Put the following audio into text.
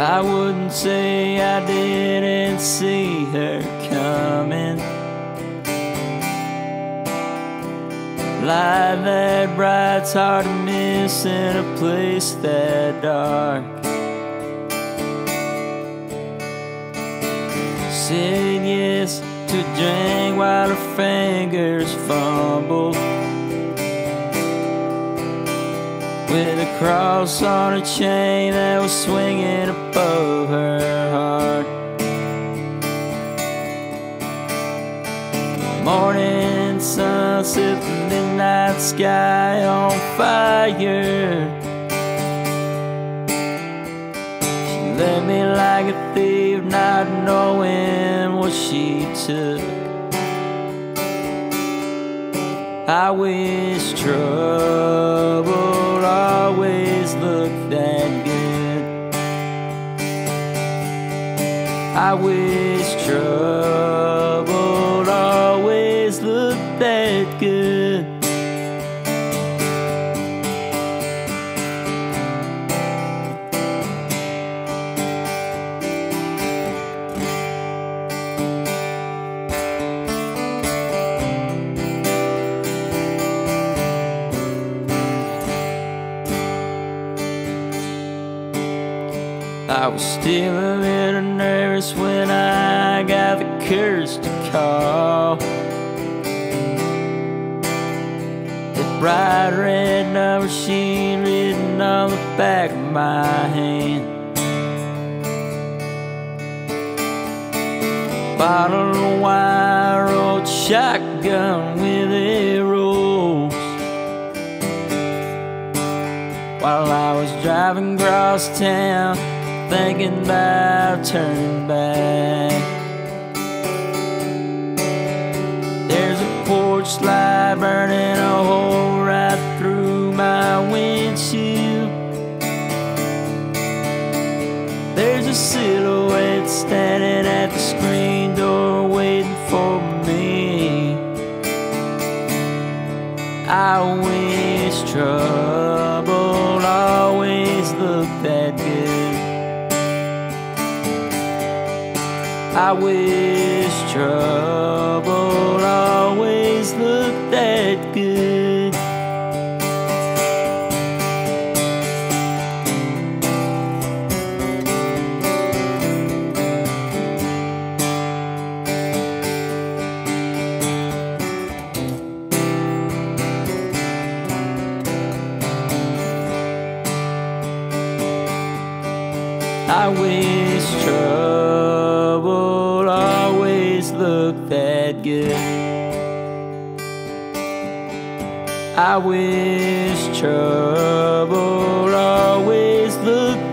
I wouldn't say I didn't see her coming. Light that bright's hard to miss in a place that dark. Said yes to drink while her fingers fumbled. With a cross on a chain that was swinging above her heart. Morning sun set the midnight sky on fire. She led me like a thief, not knowing what she took. I wish trouble I wish trouble always looked that good. I was still a little nervous when I got the courage to call. The bright red number sheet written on the back of my hand. Bottle of wine, rolled shotgun with arrows. While I was driving across town, thinking about turning back. There's a porch light burning a hole right through my windshield. There's a silhouette standing at the screen door waiting for me. I wish I wish trouble always looked that good. I wish trouble looked that good. I wish trouble always looked.